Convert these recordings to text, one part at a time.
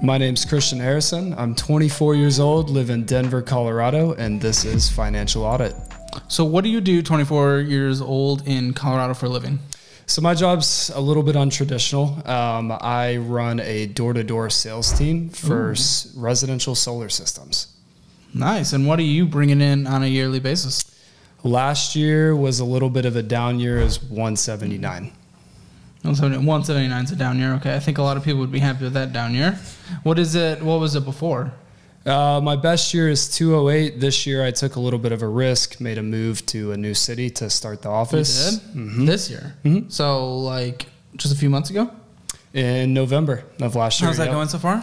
My name's Christian Harrison. I'm 24 years old, live in Denver, Colorado, and this is Financial Audit. So, what do you do 24 years old in Colorado for a living? So, my job's a little bit untraditional. Um, I run a door to door sales team for s- residential solar systems. Nice. And what are you bringing in on a yearly basis? Last year was a little bit of a down year, as 179. 179 is a down year. Okay. I think a lot of people would be happy with that down year. What is it? What was it before? Uh, my best year is 208. This year, I took a little bit of a risk, made a move to a new city to start the You office did? This year. Mhm. So, like, just a few months ago? in November of last year. How's that Yep. going so far?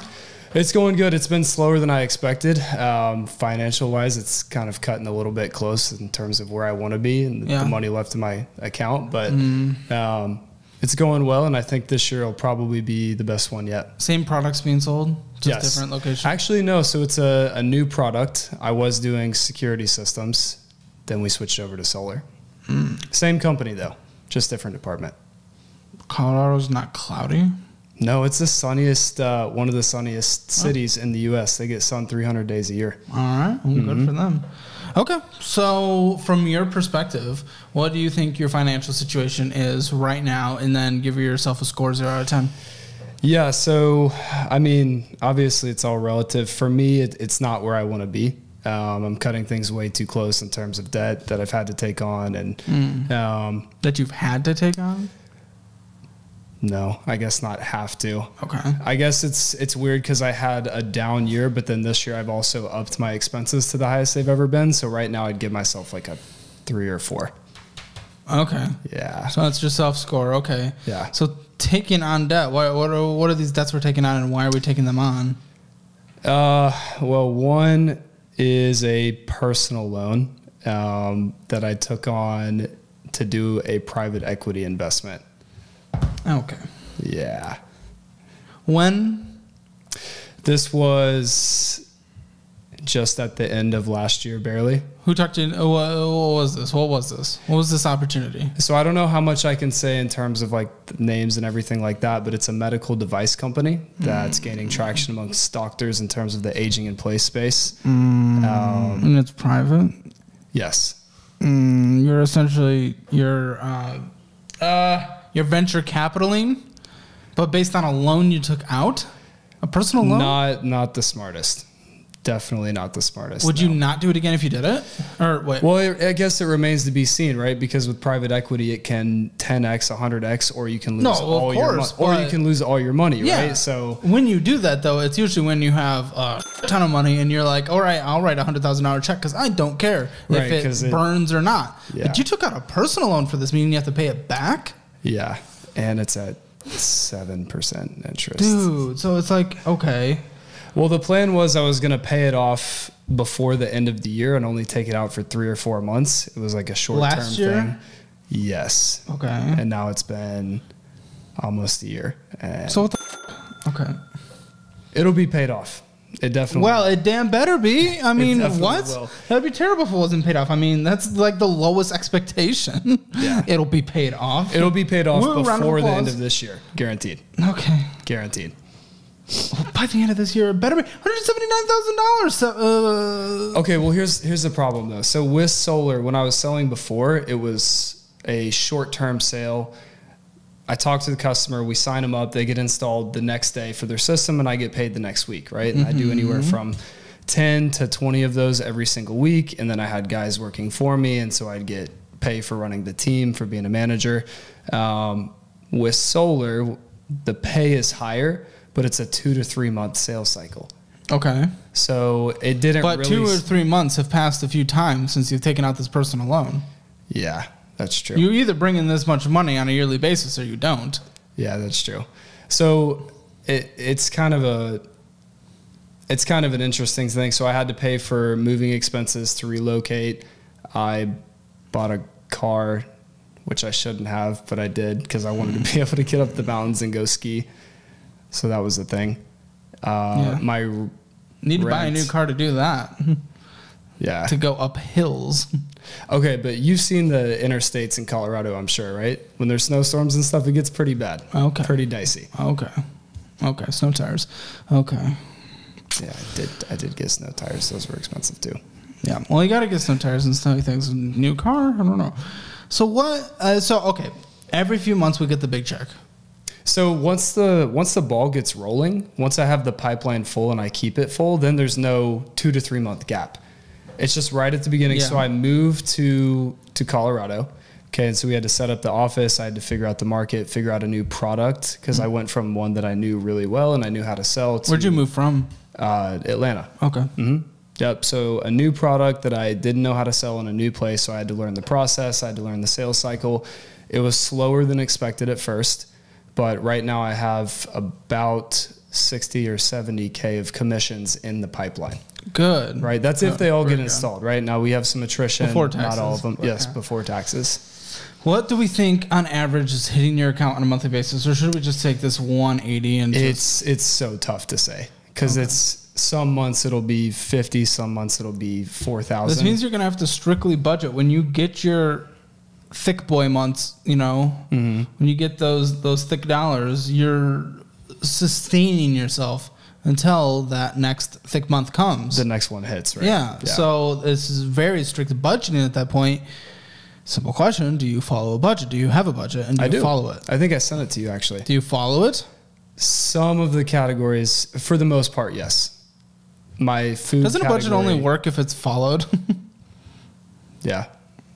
It's going good. It's been slower than I expected. Um, financial wise, it's kind of cutting a little bit close in terms of where I want to be and Yeah. the money left in my account. But Mm. um, it's going well, and I think this year will probably be the best one yet. Same products being sold, just Yes. different locations. Actually, no. So it's a, a new product. I was doing security systems, then we switched over to solar. Mm. Same company though, just different department. Colorado's not cloudy. No, it's the sunniest, uh, one of the sunniest cities in the U.S. They get sun 300 days a year. All right. Well, Good for them. Okay. So, from your perspective, what do you think your financial situation is right now? And then give yourself a score zero out of 10. Yeah, so I mean, obviously it's all relative. For me, it, it's not where I want to be. Um, I'm cutting things way too close in terms of debt that I've had to take on, and um, That you've had to take on? no, I guess not have to. Okay. I guess it's it's weird because I had a down year, but then this year I've also upped my expenses to the highest they've ever been. So right now I'd give myself like a three or four. Okay. Yeah, So that's your self score. Okay. yeah. So, taking on debt, what, what, are, what are these debts we're taking on and why are we taking them on? Uh, well, one is a personal loan um, that I took on to do a private equity investment. Okay. Yeah. When? This was just at the end of last year, barely. Who talked to you? oh, What, what was this? What was this? What was this opportunity? So I don't know how much I can say in terms of like names and everything like that, but it's a medical device company that's gaining traction amongst doctors in terms of the aging in place space. Um, And it's private? yes. Mm, you're essentially you're uh, uh, you're venture capitaling, but based on a loan you took out, a personal loan. Not not the smartest. Definitely not the smartest. Would no. you not do it again if you did it? Or wait, Well, I I guess it remains to be seen, right? Because with private equity, it can 10x, 100x, or you can lose No, all your money, No, of course, or you can lose all your money, Yeah. right? So when you do that though, it's usually when you have a ton of money and you're like, all right, I'll write a hundred thousand dollar check because I don't care Right, if it it- burns or not. Yeah. But you took out a personal loan for this, meaning you have to pay it back, yeah, and it's at seven percent interest. dude. So it's like okay, Well, the plan was I was going to pay it off before the end of the year and only take it out for three or four months. It was like a short term Last year? thing. Yes, okay. and now it's been almost a year, and So what the? Okay. it'll be paid off. It definitely. Well, it damn better be. I mean, what? will. That'd be terrible if it wasn't paid off. I mean, that's like the lowest expectation. Yeah. It'll be paid off. It'll be paid off Woo, before the end of this year, guaranteed. okay. Guaranteed. By the end of this year, it better be one hundred seventy-nine thousand dollars. So, uh, Okay, well here's here's the problem though. So with solar, when I was selling before, it was a short-term sale. I talk to the customer, we sign them up, they get installed the next day for their system, and I get paid the next week, right? And I do anywhere from ten to twenty of those every single week, and then I had guys working for me, and so I'd get pay for running the team, for being a manager. Um, with solar, the pay is higher, but it's a two to three month sales cycle. okay. So it didn't But really. two or three months have passed a few times since you've taken out this personal loan. Yeah, that's true. You either bring in this much money on a yearly basis or you don't. yeah, that's true. So it, it's kind of a it's kind of an interesting thing. So I had to pay for moving expenses to relocate. I bought a car, which I shouldn't have, but I did because I wanted to be able to get up the mountains and go ski. So that was the thing. Uh, Yeah. My Need to buy a new car to do that. yeah. to go up hills. Okay, but you've seen the interstates in Colorado, I'm sure, right? When there's snowstorms and stuff, it gets pretty bad. Okay. Pretty dicey. Okay. Okay, snow tires. Okay. Yeah, I did. I did get snow tires. Those were expensive too. Yeah. Well, you got to get snow tires and snowy things. New car? I don't know. So what? Uh, so okay. Every few months we get the big check. So once the once the ball gets rolling, once I have the pipeline full and I keep it full, then there's no two to three month gap. It's just right at the beginning. Yeah. So I moved to to Colorado. Okay, and so we had to set up the office. I had to figure out the market, figure out a new product because I went from one that I knew really well and I knew how to sell to Where'd you move from? uh, Atlanta. Okay. hmm Yep. So a new product that I didn't know how to sell in a new place. So I had to learn the process. I had to learn the sales cycle. It was slower than expected at first, but right now I have about 60 or 70K of commissions in the pipeline. Good. Right. That's if oh, they all get good. installed. Right now we have some attrition. Before Not all taxes, of them. Yes, before taxes. What do we think on average is hitting your account on a monthly basis, or should we just take this 180 and just, It's it's so tough to say because it's some months it'll be 50, some months it'll be 4,000. this means you're gonna have to strictly budget when you get your thick boy months. You know, Mm-hmm. when you get those those thick dollars, you're sustaining yourself until that next thick month comes. the next one hits. Right. Yeah. So this is very strict budgeting at that point. Simple question: Do you follow a budget? Do you have a budget, and do I you do follow it? I think I sent it to you actually. Do you follow it? Some of the categories, for the most part, yes. My food. Doesn't a budget only work if it's followed? Yeah,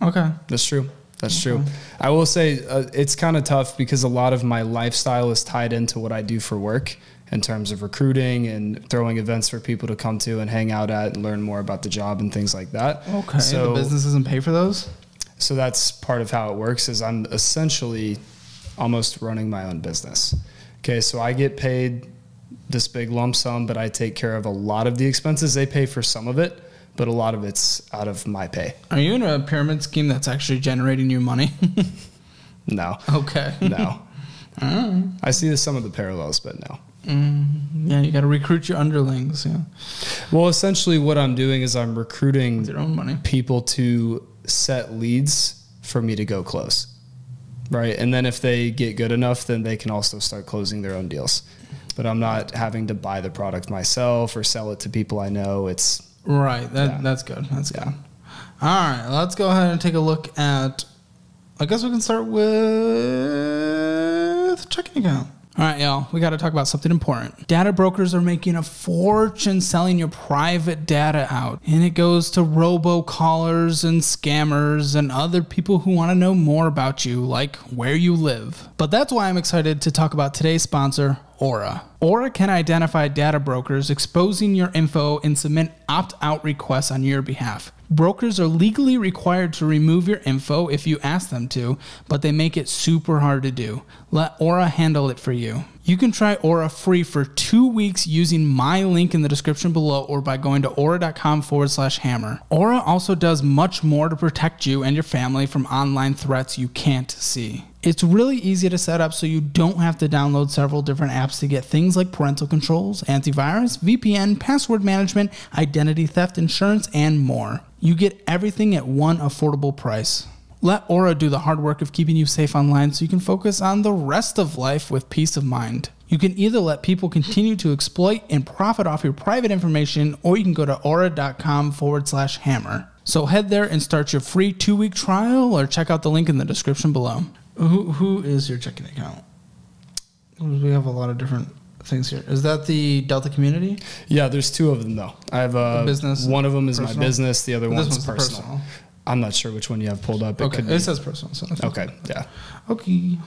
okay. that's true. That's true. I will say uh, it's kind of tough because a lot of my lifestyle is tied into what I do for work in terms of recruiting and throwing events for people to come to and hang out at and learn more about the job and things like that. Okay. So the business doesn't pay for those. so that's part of how it works is i'm essentially almost running my own business okay so i get paid this big lump sum but i take care of a lot of the expenses they pay for some of it but a lot of it's out of my pay Are you in a pyramid scheme that's actually generating you money? no okay. no i see some of the parallels but no mm-hmm. Yeah, you got to recruit your underlings. Yeah, well essentially what i'm doing is i'm recruiting your own money. people to set leads for me to go close right and then if they get good enough then they can also start closing their own deals but i'm not having to buy the product myself or sell it to people i know it's Right. That Yeah. that's good. That's good. All right. Let's go ahead and take a look at. I guess we can start with checking account. All right, y'all. We got to talk about something important. Data brokers are making a fortune selling your private data out, and it goes to robocallers and scammers and other people who want to know more about you, like where you live. But that's why I'm excited to talk about today's sponsor, Aura. Aura can identify data brokers exposing your info and submit opt out requests on your behalf. Brokers are legally required to remove your info if you ask them to, but they make it super hard to do. Let Aura handle it for you. You can try Aura free for two weeks using my link in the description below or by going to aura.com forward slash hammer. Aura also does much more to protect you and your family from online threats you can't see. It's really easy to set up so you don't have to download several different apps to get things like parental controls, antivirus, VPN, password management, identity theft insurance, and more. You get everything at one affordable price. Let Aura do the hard work of keeping you safe online so you can focus on the rest of life with peace of mind. You can either let people continue to exploit and profit off your private information, or you can go to aura.com forward slash hammer. So head there and start your free two week trial or check out the link in the description below. Who, who is your checking account? We have a lot of different things here. Is that the Delta community? yeah there's two of them though i have a The business one of them is personal? my business the other one's one's personal. personal. i'm not sure which one you have pulled up it Okay, could be it says personal. So okay yeah Okay.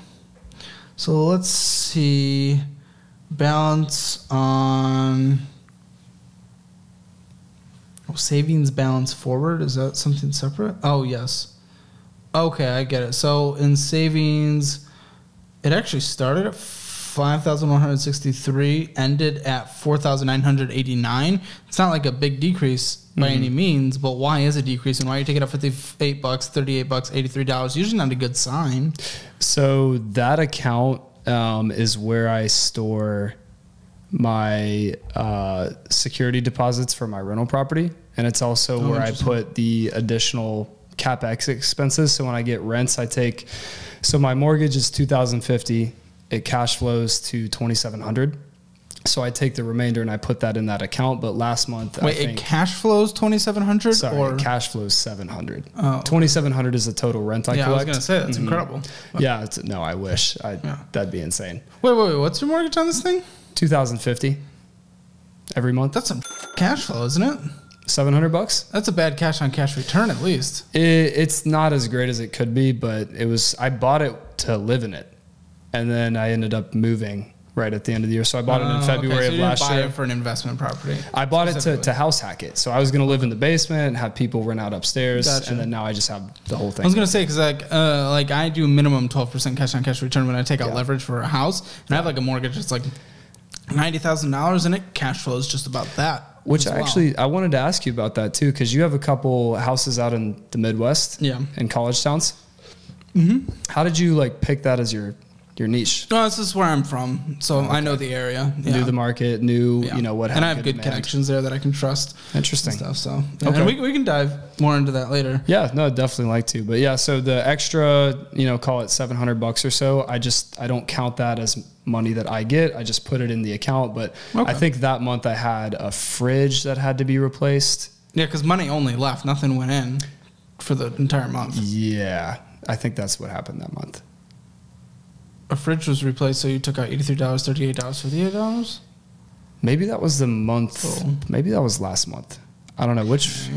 So let's see. Balance on. Oh, savings balance forward. Is that something separate? Oh, yes. Okay, I get it. So in savings, it actually started at 5,163, ended at 4,989. It's not like a big decrease by any means, but why is it decreasing? Why are you taking up 58 bucks, 38 bucks, $83? Usually not a good sign. So that account um, is where I store my uh, security deposits for my rental property, and it's also Oh, where I put the additional capex expenses. So when I get rents, I take. So my mortgage is two thousand fifty. It cash flows to twenty seven hundred. So I take the remainder and I put that in that account. But last month, Wait, I it cash flows twenty seven hundred sorry, or cash flows 700. Oh, okay. 2700 is the total rent I yeah, I was collect. gonna say that's Mhm. incredible. Yeah, it's, no, I wish. I, Yeah. That'd be insane. Wait, wait, wait, what's your mortgage on this thing? 2050 every month. That's some cash flow, isn't it? 700 bucks. That's a bad cash on cash return at least. It, it's not as great as it could be, but it was. I bought it to live in it, and then I ended up moving right at the end of the year. So I bought it Oh, in okay, February so of didn't last buy year. it for an investment property. I bought it to, to house hack it. So I was going to live in the basement and have people rent out upstairs, Gotcha. and then now I just have the whole thing. I was gonna say because like uh, like I do minimum twelve percent cash on cash return when I take out Yeah. leverage for a house, and I have like a mortgage that's like ninety thousand dollars in it. Cash flow is just about that. Which well. actually I wanted to ask you about that too, because you have a couple houses out in the Midwest, Yeah. in college towns. Mm-hmm. How did you like pick that as your your niche? no, this is where I'm from, so I know the area. Yeah. Knew the market, knew Yeah. you know what. Happened. And I have good demand. connections there that I can trust. and Interesting. Stuff. So Okay. and we, we can dive more into that later. Yeah, no, definitely like to. But yeah, so the extra, you know, call it 700 bucks or so, I just I don't count that as money that I get. I just put it in the account, but Okay. I think that month I had a fridge that had to be replaced. Yeah, because money only left, nothing went in for the entire month. Yeah, I think that's what happened that month. A fridge was replaced, so you took out eighty three dollars, thirty eight dollars, fifty eight dollars. Maybe that was the month. Oh. Maybe that was last month. I don't know which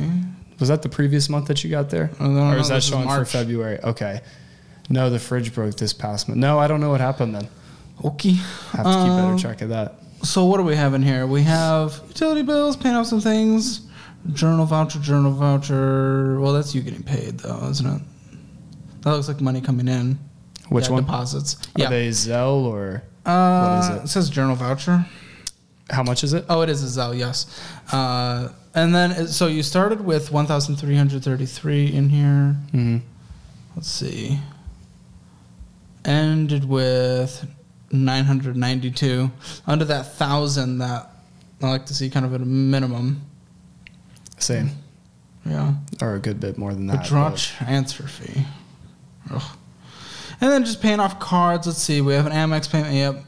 was that the previous month that you got there, or is that showing for. February? Okay. No, the fridge broke this past month. No, I don't know what happened then. Okay. I have to keep better Um, track of that. So what do we have in here? We have utility bills, paying off some things, journal voucher, journal voucher. Well, that's you getting paid though, isn't it? That looks like money coming in. Which one? Deposits. Are Yeah. they Zelle or uh, what is it? It says journal voucher. how much is it? Oh, it is a Zelle, yes. Uh, and then it, so you started with one thousand three hundred thirty three in here. Mm-hmm. Let's see. Ended with 992. Under that thousand that I like to see kind of at a minimum. Same, Yeah. or a good bit more than that. Withdraw transfer fee. Ugh. And then just paying off cards. Let's see. We have an Amex payment. Yep.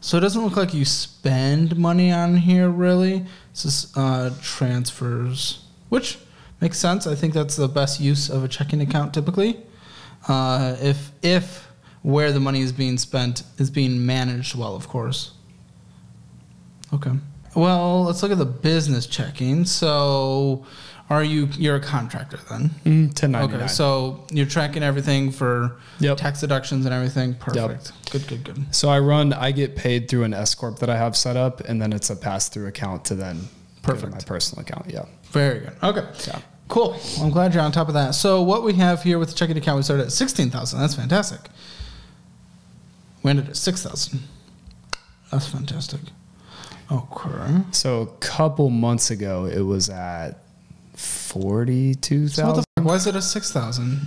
So it doesn't look like you spend money on here really. It's just uh, transfers, which makes sense. I think that's the best use of a checking account typically. Uh, if if where the money is being spent is being managed well, of course. Okay. Well, let's look at the business checking. So, are you you're a contractor then? Mm, 1099. Okay, so you're tracking everything for Yep. tax deductions and everything. Perfect. Good, good, good. So I run, I get paid through an S corp that I have set up, and then it's a pass through account to then Perfect. my personal account. Yeah. Very good. Okay. Yeah. Cool. Well, I'm glad you're on top of that. So what we have here with the checking account, we started at sixteen thousand. That's fantastic. We ended at six thousand. That's fantastic. Okay. So a couple months ago, it was at forty-two So thousand. fuck? Why is it a six thousand?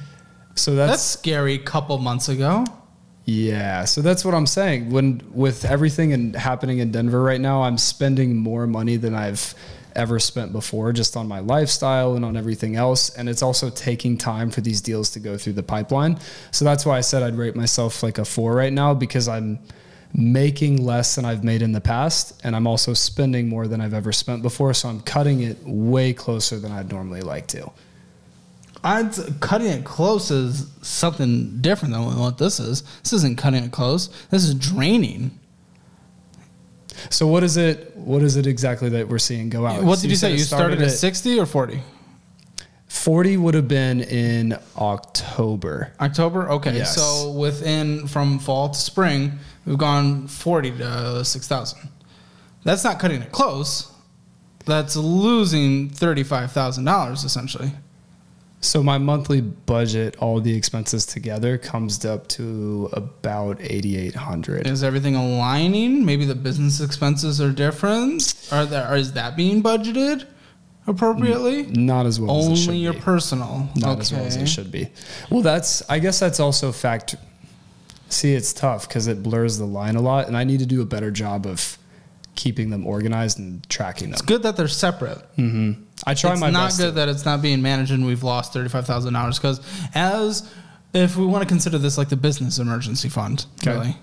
So That's that's scary. Couple months ago. Yeah, so that's what I'm saying. When with everything and happening in Denver right now, I'm spending more money than I've ever spent before just on my lifestyle and on everything else and it's also taking time for these deals to go through the pipeline. So that's why I said I'd rate myself like a 4 right now because I'm making less than I've made in the past and I'm also spending more than I've ever spent before, so I'm cutting it way closer than I'd normally like to. I'd cutting it close is something different than what this is. This isn't cutting it close. This is draining. So what is it what is it exactly that we're seeing go out? what did you, said say? You started, at at 60 or 40? 40 would have been in October. October? Okay. Yes. So within from fall to spring, we've gone 40 to 6,000. That's not cutting it close. That's losing $35,000 essentially. So my monthly budget, all the expenses together, comes up to about 8,800. Is everything aligning? Maybe the business expenses are different. Are there? Or is that being budgeted appropriately? Not as well as it should Only your be. personal. Not okay. as well as it should be. Well, that's. I guess that's also fact. See, it's tough because it blurs the line a lot, and I need to do a better job of keeping them organized and tracking them. It's good that they're separate. hmm I try it's my not best. good that it's not being managed and we've lost thirty-five thousand dollars. Because as if we want to consider this like the business emergency fund, Okay. really,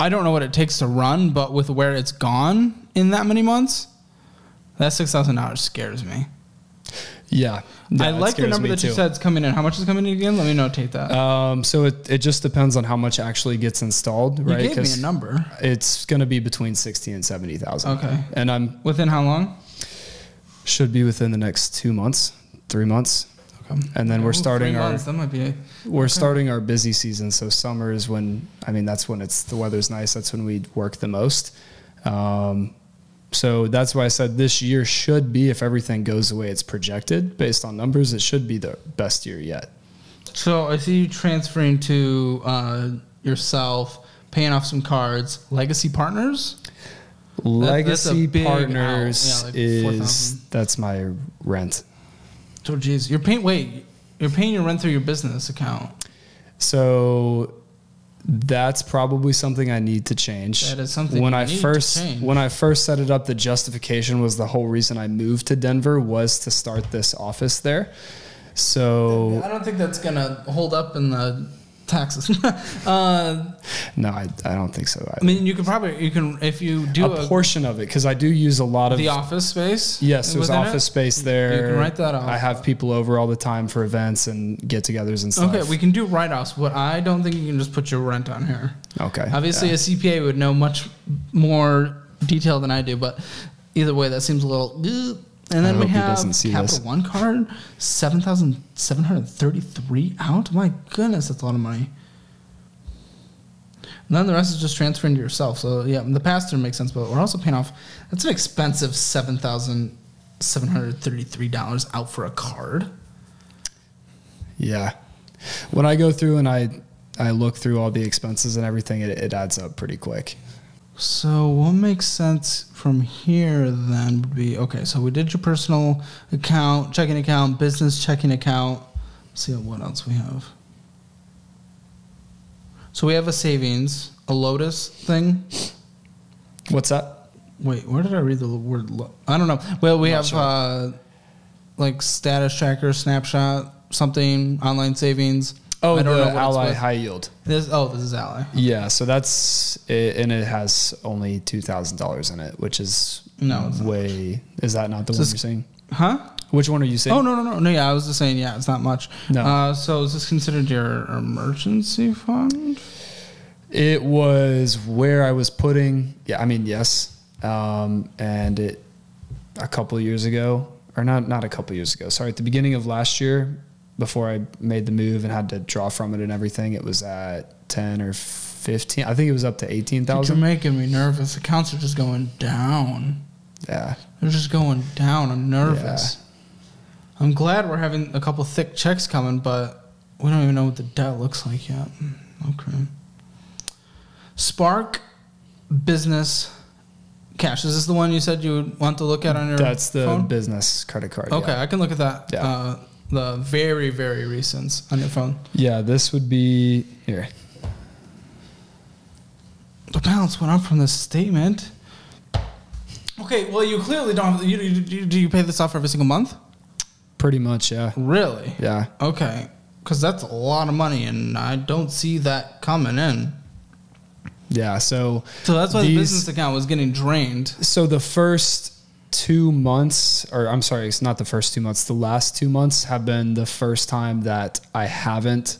I don't know what it takes to run, but with where it's gone in that many months, that six thousand dollars scares me. Yeah, I Yeah, like the number that you said is coming in. How much is coming in again? Let me notate that. Um, so it, it just depends on how much actually gets installed, right? you gave me a number. It's going to be between sixty and seventy thousand. Okay. and I'm Within how long? should be within the next two months, three months, Okay. and then we're starting three our months. That might be. we're starting our busy season. So summer is when I mean that's when it's the weather's nice. That's when we work the most. Um, so that's why I said this year should be, if everything goes the way it's projected based on numbers, it should be the best year yet. So I see you transferring to uh, yourself, paying off some cards. Legacy partners. Legacy out. Partners Yeah, like is 4,000. that's my rent. So geez, you're paying. Wait, you're paying your rent through your business account. So that's probably something I need to change. That is something when I need to first change. when I first set it up, the justification was the whole reason I moved to Denver was to start this office there. So I don't think that's gonna hold up in the taxes. uh, no, I, I don't think so. I mean, you can probably you can if you do a a, portion of it because I do use a lot of the office space. Yes, there's within it? office space there. You can write that off. I have people over all the time for events and get-togethers and stuff. Okay, we can do write-offs. but I don't think you can just put your rent on here. okay. Obviously, yeah. a CPA would know much more detail than I do, but either way, that seems a little. And then we have doesn't see Capital this. One card, seven thousand seven hundred thirty-three out. My goodness, that's a lot of money. And then the rest is just transferring to yourself. So yeah, the pass through makes sense, but we're also paying off. That's an expensive seven thousand seven hundred thirty-three dollars out for a card. Yeah. When I go through and I I look through all the expenses and everything, it, it adds up pretty quick. So what makes sense from here then would be okay. So we did your personal account, checking account, business checking account. Let's see what else we have. So we have a savings, a Lotus thing. What's that? Wait, where did I read the word? Lo- I don't know. Well, we have sure. uh, like status tracker, snapshot, something, online savings. Oh, I don't the know Ally. High Yield. This, oh, this is Ally. Yeah, so that's it, and it has only two thousand dollars in it, which is No, way. Is that not the So one you're saying? Huh? Which one are you saying? Oh no no no no! Yeah, I was just saying. Yeah, it's not much. No. Uh, so is this considered your emergency fund? It was where I was putting. Yeah, I mean yes, um, and it a couple of years ago, or not not a couple years ago. Sorry, at the beginning of last year, before I made the move and had to draw from it and everything, it was at ten or fifteen. I think it was up to 18,000. You're making me nervous. Accounts are just going down. Yeah, They're just going down. I'm nervous. I'm glad we're having a couple thick checks coming, but we don't even know what the debt looks like yet. Okay. Spark Business Cash. Is this the one you said you would want to look at on your that's the phone? business credit card. Okay, yeah. I can look at that. Yeah. Uh, the very, very recent on your phone. Yeah, this would be here. The balance went up from this statement. Okay, well, you clearly don't. You, you, you- do you pay this off every single month? Pretty much, yeah. Really? Yeah. Okay, because that's a lot of money, and I don't see that coming in. Yeah. So So that's why the business account was getting drained. so the first two months or I'm sorry, it's not the first two months, the last two months have been the first time that I haven't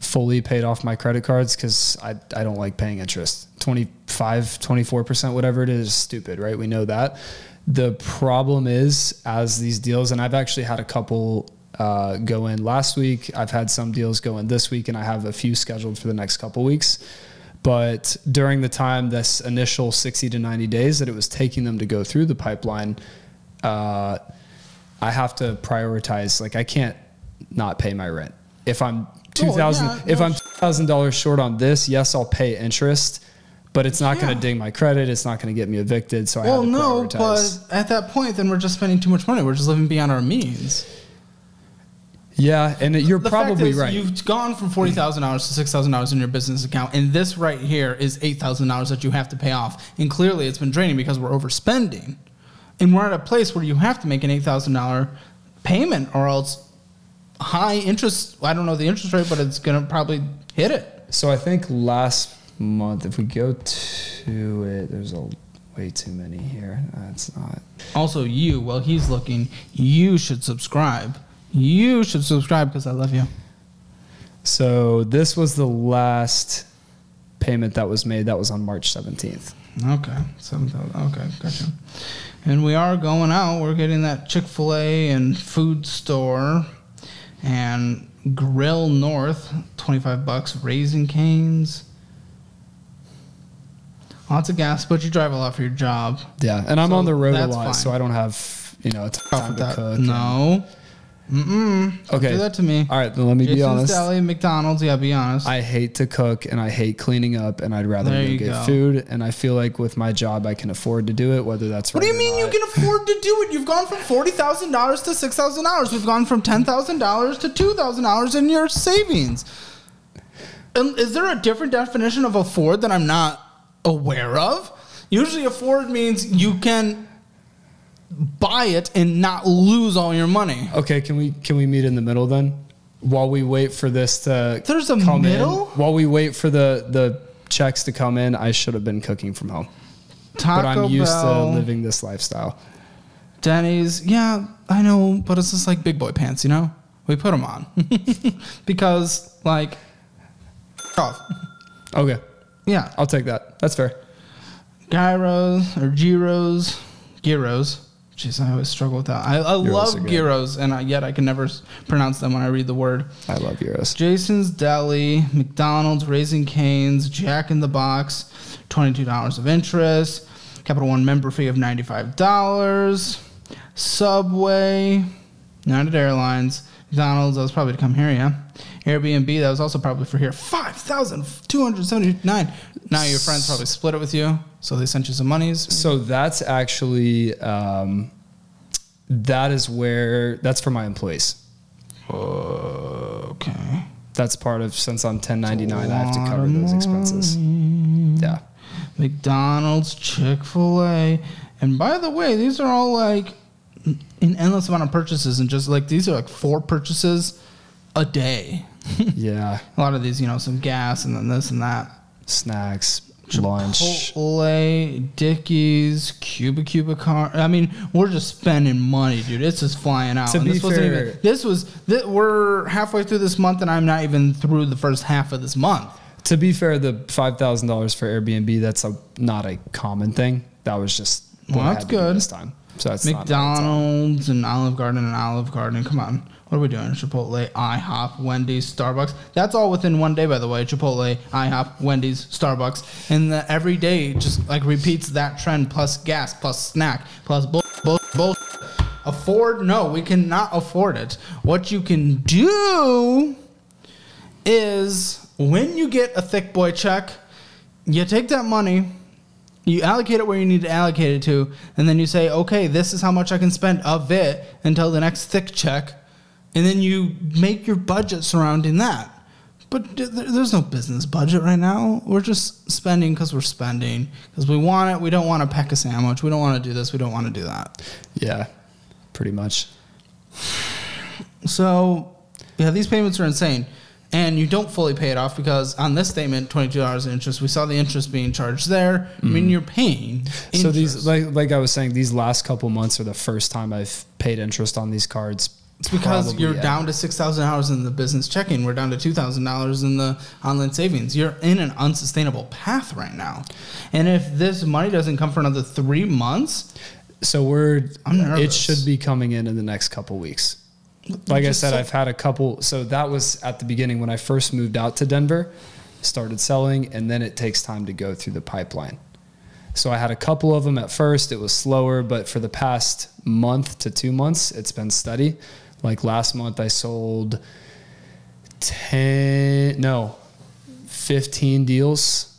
fully paid off my credit cards because I, I don't like paying interest. 25, 24%, whatever it is, is stupid, right? We know that. The problem is, as these deals, and I've actually had a couple uh, go in last week, I've had some deals go in this week, and I have a few scheduled for the next couple weeks. But during the time, this initial 60 to 90 days that it was taking them to go through the pipeline, uh, I have to prioritize. Like, I can't not pay my rent. If I'm two thousand, yeah, if no, I'm thousand dollars short on this, yes, I'll pay interest, but it's not going to ding my credit. It's not going to get me evicted. So I Well, have to no, prioritize. but at that point, then we're just spending too much money. We're just living beyond our means. Yeah, and you're The probably is, right. You've gone from forty thousand dollars to six thousand dollars in your business account, and this right here is eight thousand dollars that you have to pay off. And clearly, it's been draining because we're overspending, and we're at a place where you have to make an eight thousand dollar payment, or else high interest. I don't know the interest rate, but it's gonna probably hit it. So I think last month. If we go to it, there's a way too many here. That's not. Also, you, while he's looking, you should subscribe. You should subscribe because I love you. So this was the last payment that was made. That was on March 17th. Okay, seven thousand. Okay, gotcha. And we are going out. We're getting that Chick Fil A and food store, and Grill North, twenty five bucks. Raising Canes. Lots of gas, but you drive a lot for your job. Yeah, and I'm So on the road a lot, fine. so I don't have you know time to cook. and- no. Mm-mm. Okay. Do that to me. All right, then let me be Jason's honest. Deli, McDonald's. Yeah, be honest. I hate to cook and I hate cleaning up, and I'd rather There go you get go. food. And I feel like with my job, I can afford to do it, whether that's right. What do you mean you can afford to do it? You've gone from forty thousand dollars to six thousand dollars. We've gone from ten thousand dollars to two thousand dollars in your savings. And is there a different definition of afford that I'm not aware of? Usually, afford means you can buy it and not lose all your money. Okay, can we can we meet in the middle then? While we wait for this to There's a come middle? in, while we wait for the the checks to come in, I should have been cooking from home. Taco but I'm used Bell, to living this lifestyle. Denny's. Yeah, I know, but it's just like big boy pants, you know. We put them on because, like, off. Okay, Yeah, I'll take that. That's fair. gyros or gyros, gyros. Jeez, I always struggle with that. I, I love gyros, and I, yet I can never s- pronounce them when I read the word. I love euros. Jason's Deli, McDonald's, Raising Canes, Jack in the Box, twenty-two dollars of interest. Capital One member fee of ninety-five dollars. Subway, United Airlines, McDonald's. That was probably to come here, yeah. Airbnb. That was also probably for here. Five thousand two hundred seventy-nine. Now your friends probably split it with you, so they sent you some monies. So that's actually um, that is where that's for my employees. Okay. That's part of since I'm 1099, I have to cover those expenses. Yeah. McDonald's, Chick fil A. And by the way, these are all like an endless amount of purchases and just like these are like four purchases a day. Yeah. A lot of these, you know, some gas and then this and that. Snacks, lunch. Chipotle, Dickey's, Cuba Cuba car. I mean, we're just spending money, dude. It's just flying out. To And be this wasn't fair- even. This was. Th- we're halfway through this month, and I'm not even through the first half of this month. To be fair, the five thousand dollars for Airbnb that's a not a common thing. That was just Well, that's had to do good. this time. So. McDonald's and Olive Garden and Olive Garden. Come on. What are we doing? Chipotle, IHOP, Wendy's, Starbucks. That's all within one day, by the way. Chipotle, IHOP, Wendy's, Starbucks. And the, every day just like repeats that trend plus gas, plus snack, plus bull, bull, bull. Afford? No, we cannot afford it. What you can do is when you get a thick boy check, you take that money, you allocate it where you need to allocate it to, and then you say, okay, this is how much I can spend of it until the next thick check, and then you make your budget surrounding that. But th- th- there's no business budget right now. We're just spending because we're spending because we want it. We don't want to peck a sandwich. We don't want to do this. We don't want to do that. Yeah, pretty much. So, yeah, these payments are insane. And you don't fully pay it off because on this statement, $22 in interest, we saw the interest being charged there. I mean, you're paying. Interest. Mm-hmm. So these, like, like I was saying, these last couple months are the first time I've paid interest on these cards. It's because you're ever. down to six thousand dollars in the business checking. We're down to two thousand dollars in the online savings. You're in an unsustainable path right now, and if this money doesn't come for another three months, So we're I'm it should be coming in in the next couple weeks. Like I said, I've had a couple. So that was at the beginning when I first moved out to Denver, started selling, and then it takes time to go through the pipeline. So I had a couple of them at first. It was slower, but for the past month to two months, it's been steady. Like last month, I sold 10, no, 15 deals.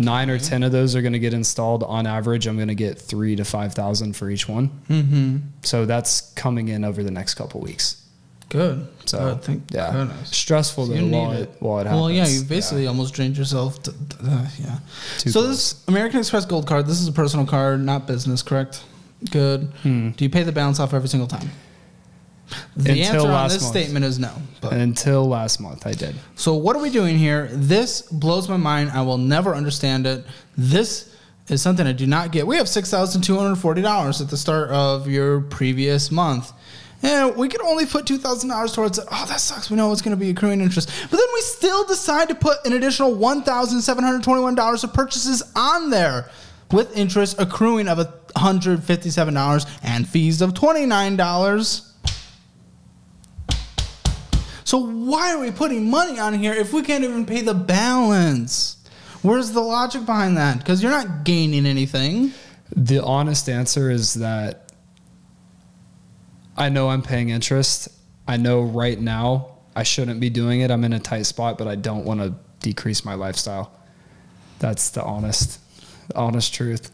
Nine or 10 of those are going to get installed. On average, I'm going to get three to 5,000 for each one. mm-hmm. So that's coming in over the next couple weeks. good. So good. Thank yeah, goodness. stressful though You while it. it. while it happens. Well, yeah, you basically almost drained yourself. To, uh, yeah. Too so close. this American Express Gold card. This is a personal card, not business. Correct. Good. Hmm. Do you pay the balance off every single time? The Until answer on this month. statement is no. But Until last month, I did. So what are we doing here? This blows my mind. I will never understand it. This is something I do not get. We have six thousand two hundred forty dollars at the start of your previous month. And we could only put two thousand dollars towards it. Oh, that sucks. We know it's going to be accruing interest, but then we still decide to put an additional one thousand seven hundred twenty-one dollars of purchases on there, with interest accruing of hundred fifty-seven dollars and fees of twenty-nine dollars. So why are we putting money on here if we can't even pay the balance? Where's the logic behind that? Because you're not gaining anything. The honest answer is that I know I'm paying interest. I know right now I shouldn't be doing it. I'm in a tight spot, but I don't want to decrease my lifestyle. That's the honest, honest truth.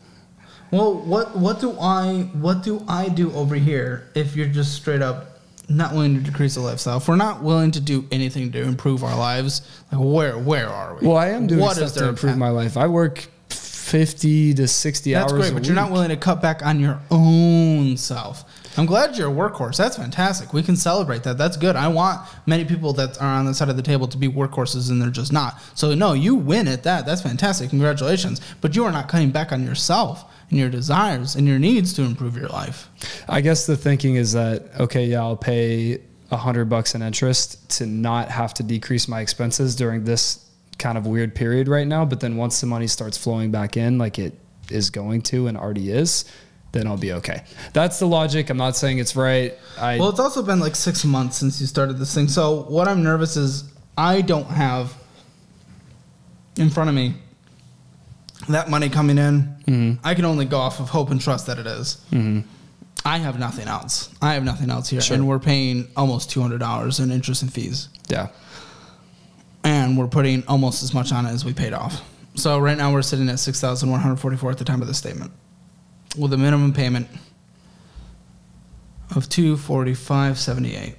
Well, what what do I what do I do over here if you're just straight up not willing to decrease the lifestyle? If we're not willing to do anything to improve our lives, like where where are we? Well, I am doing What stuff is to improve path? my life. I work 50 to 60 That's hours great, a but you're not willing to cut back on your own self. I'm glad you're a workhorse. That's fantastic. We can celebrate that. That's good. I want many people that are on the side of the table to be workhorses and they're just not. So no, you win at that. That's fantastic. Congratulations. But you are not cutting back on yourself and your desires and your needs to improve your life. I guess the thinking is that okay, yeah, I'll pay a hundred bucks in interest to not have to decrease my expenses during this kind of weird period right now. But then once the money starts flowing back in, like it is going to and already is, then I'll be okay. That's the logic. I'm not saying it's right. I Well, it's also been like six months since you started this thing. So what I'm nervous is I don't have in front of me that money coming in. I can only go off of hope and trust that it is. Mm-hmm. I have nothing else. I have nothing else here, Sure. and we're paying almost two hundred dollars in interest and fees, yeah. and we're putting almost as much on it as we paid off. So right now we're sitting at six thousand one hundred forty-four at the time of the statement, with a minimum payment of two forty-five seventy-eight.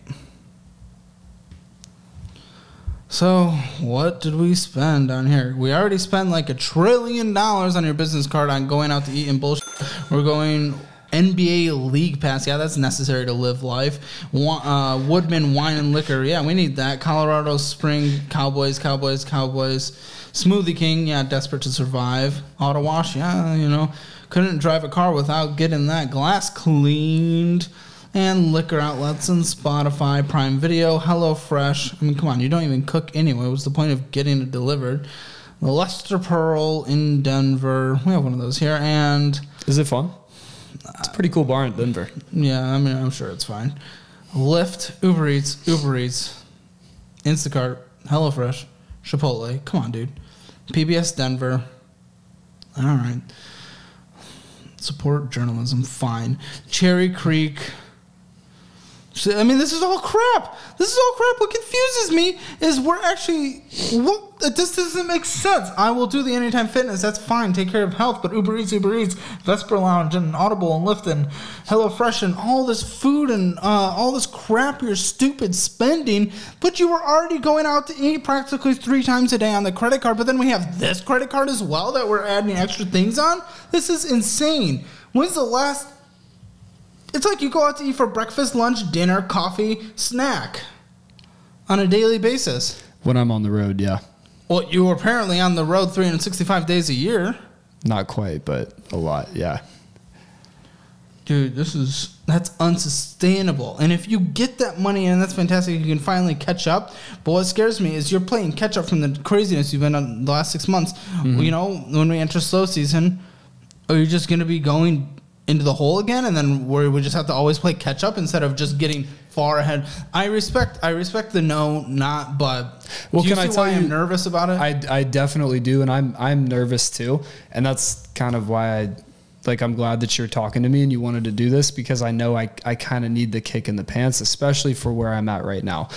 So, what did we spend on here? We already spent like a trillion dollars on your business card on going out to eat and bullshit. We're going NBA League Pass. Yeah, that's necessary to live life. Uh, Woodmen Wine and Liquor. Yeah, we need that. Colorado Spring Cowboys, Cowboys, Cowboys. Smoothie King. Yeah, desperate to survive. Auto Wash. Yeah, you know, couldn't drive a car without getting that glass cleaned and liquor outlets and Spotify, Prime Video, HelloFresh. I mean, come on, you don't even cook anyway. What's the point of getting it delivered? The Lustre Pearl in Denver. We have one of those here. And Is it fun? It's a pretty cool bar in Denver. yeah, I mean, I'm sure it's fine. Lyft, Uber Eats, Uber Eats, Instacart, HelloFresh, Chipotle. Come on, dude. PBS Denver. All right. Support journalism. Fine. Cherry Creek. I mean, this is all crap. This is all crap. What confuses me is we're actually. What, this doesn't make sense. I will do the Anytime Fitness. That's fine. Take care of health. But Uber Eats, Uber Eats, Vesper Lounge, and Audible, and Lyft, and HelloFresh, and all this food, and uh, all this crap you're stupid spending. But you were already going out to eat practically three times a day on the credit card. But then we have this credit card as well that we're adding extra things on. This is insane. When's the last it's like you go out to eat for breakfast, lunch, dinner, coffee, snack on a daily basis. When I'm on the road, yeah. Well, you were apparently on the road 365 days a year. Not quite, but a lot, yeah. Dude, this is that's unsustainable. And if you get that money and that's fantastic, you can finally catch up. But what scares me is you're playing catch up from the craziness you've been on the last six months. Mm-hmm. You know, when we enter slow season, are you just going to be going into the hole again, and then we just have to always play catch up instead of just getting far ahead? I respect, I respect the no, not but. Well, can I tell you- I'm nervous about it? I, I definitely do, and I'm I'm nervous too, and that's kind of why I like I'm glad that you're talking to me and you wanted to do this because I know I I kind of need the kick in the pants, especially for where I'm at right now.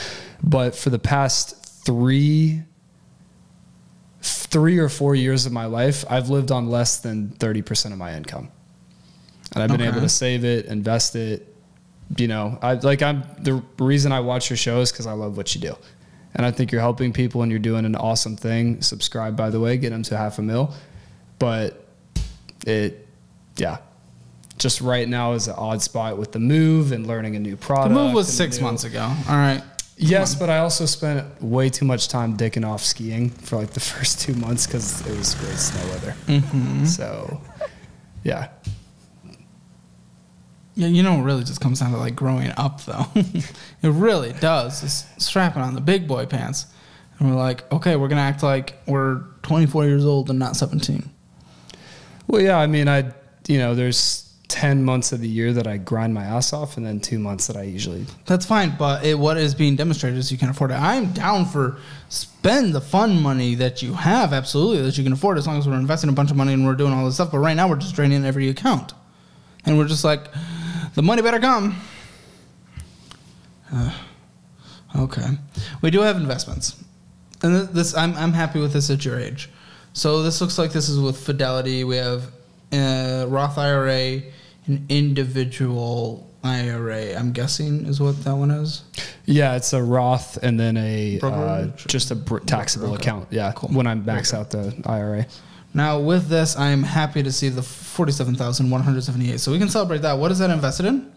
But for the past three three or four years of my life, I've lived on less than thirty percent of my income, and I've been Okay. able to save it, invest it. You know, I like I'm the reason I watch your show is because I love what you do. And I think you're helping people and you're doing an awesome thing. Subscribe, by the way, get them to half a mil. But it, yeah, just right now is an odd spot with the move and learning a new product. The move was six new- months ago. All right. Yes, but I also spent way too much time dicking off skiing for like the first two months because it was great snow weather. Mm-hmm. So, yeah. Yeah, you know, it really just comes down to like growing up, though. it really does. It's strapping on the big boy pants, and we're like, okay, we're gonna act like we're 24 years old and not 17. Well, yeah, I mean, I, you know, there's 10 months of the year that I grind my ass off and then two months that I usually, That's fine, but it, what is being demonstrated is you can afford it. I'm down for spend the fun money that you have, absolutely, that you can afford, as long as we're investing a bunch of money and we're doing all this stuff. But right now, we're just draining every account, and we're just like, the money better come. Uh, okay, we do have investments, and th- this I'm I'm happy with this at your age. So this looks like this is with Fidelity. We have uh, Roth IRA, an individual IRA. I'm guessing is what that one is. yeah, it's a Roth and then a, uh, just a br- taxable Okay. account. Yeah. Cool. When I max out the IRA. Now with this, I'm happy to see the forty-seven thousand one hundred seventy-eight. So we can celebrate that. What is that invested in?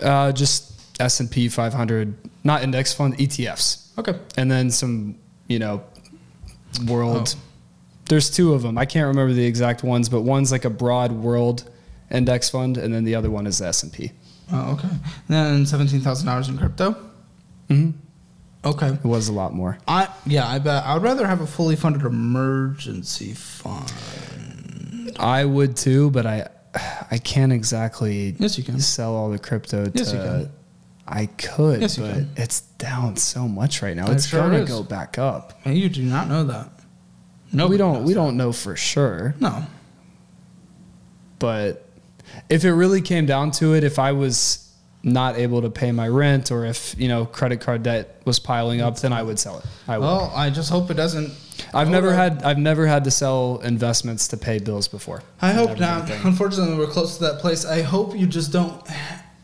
Uh, just S&P 500, not index fund, ETFs. Okay. and then some, you know, world. Oh. There's two of them. I can't remember the exact ones, but one's like a broad world index fund, and then the other one is the S and P. Oh, okay. Then seventeen thousand dollars in crypto. Mm-hmm. Okay. It was a lot more. I yeah. I bet I would rather have a fully funded emergency fund. I would too, but I, I can't exactly Yes, you can. sell all the crypto. To, Yes, you can. I could, Yes, but can. it's down so much right now. It It's sure gonna is. go back up. Hey, you do not know that. No, we don't. We that. don't know for sure. No. but if it really came down to it if i was not able to pay my rent or if you know credit card debt was piling up then i would sell it i would Well, I just hope it doesn't. i've never right. had i've never had to sell investments to pay bills before I hope not. thing. Unfortunately, we're close to that place. I hope you just don't.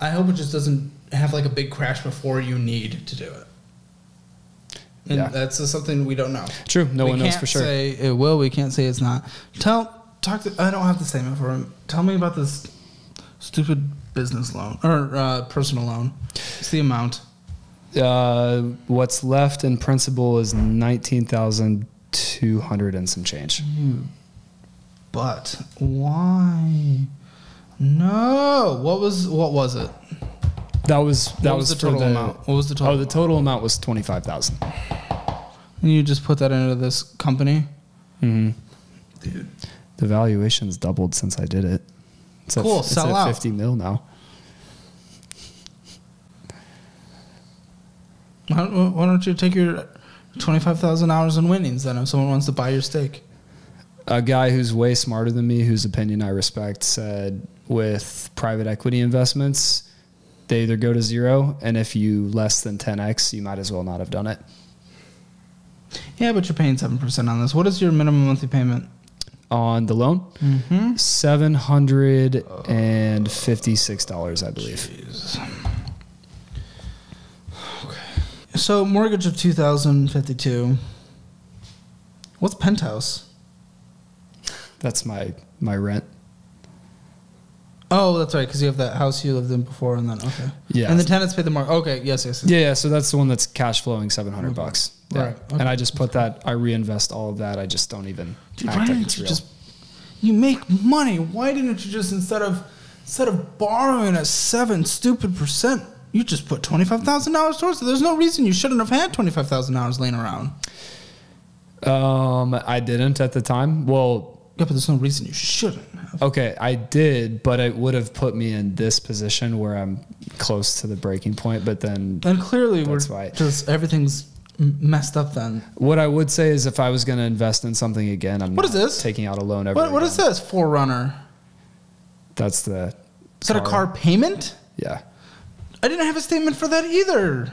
I hope it just doesn't have like a big crash before you need to do it. And Yeah. that's something we don't know. true no we one knows for sure Say it will. We can't say it's not. Tell talk. To, I don't have the same for him. Tell me about this stupid business loan or uh, personal loan. It's the amount. uh, what's left in principal is 19200 and some change But why? No. What was what was it? that was that What was, the total the, amount? What was the total? oh the amount? total amount was 25000 And you just put that into this company? mm-hmm. Dude. the valuation's doubled since i did it it's Cool, at, sell out. 50 mil now Why, why don't you take your twenty-five thousand dollars in winnings then if someone wants to buy your stake? a guy who's way smarter than me, whose opinion I respect, said with private equity investments, they either go to zero, and if you less than 10x, you might as well not have done it. Yeah, but you're paying seven percent on this. What is your minimum monthly payment? On the loan, Mm-hmm. $756, I believe. Okay. So mortgage of two thousand fifty-two. What's penthouse? That's my, my rent. Oh, that's right, because you have that house you lived in before, and then okay. Yeah. And the tenants pay the mortgage. Okay, yes, yes. yes. Yeah, yeah. So that's the one that's cash flowing 700 Okay. bucks. Yeah. Right, And. I just put that, I reinvest all of that. I just don't even Dude, why didn't you real. just you make money? Why didn't you just instead of instead of borrowing at seven stupid percent, you just put twenty five thousand dollars towards it? There's no reason you shouldn't have had twenty five thousand dollars laying around. um, I didn't at the time. Well, Yeah, but there's no reason you shouldn't have. Okay, I did, but it would have put me in this position where I'm close to the breaking point. But then, And clearly, That's we're why. just everything's messed up. Then what I would say is, if I was going to invest in something again, I'm What not is this? taking out a loan ever. what, what is this Forerunner? That's the. Is that a car payment? Yeah, I didn't have a statement for that either.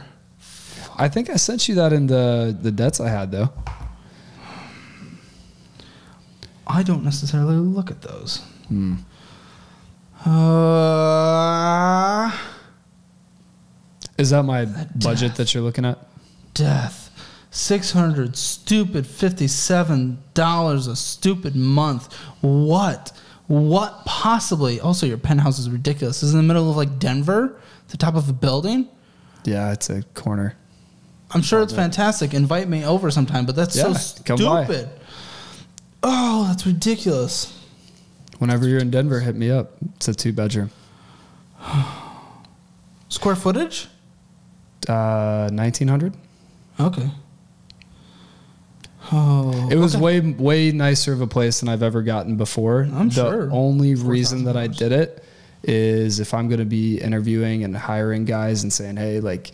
I think I sent you that in the the debts I had though. I don't necessarily look at those. Hmm. Uh, Is that my That budget that you're looking at? death. Six hundred stupid fifty-seven dollars a stupid month. What? What possibly? Also, your penthouse is ridiculous. Is in the middle of like Denver, the top of a building. Yeah, it's a corner. I'm sure it's fantastic. Invite me over sometime, but that's Yeah, so stupid. Oh, that's ridiculous. Whenever you're in Denver, hit me up. It's a two bedroom. Square footage? Uh, 1900. Okay. Oh, It was okay. way way nicer of a place than I've ever gotten before. I'm the sure. only reason that I did it is if I'm going to be interviewing and hiring guys and saying, "Hey, like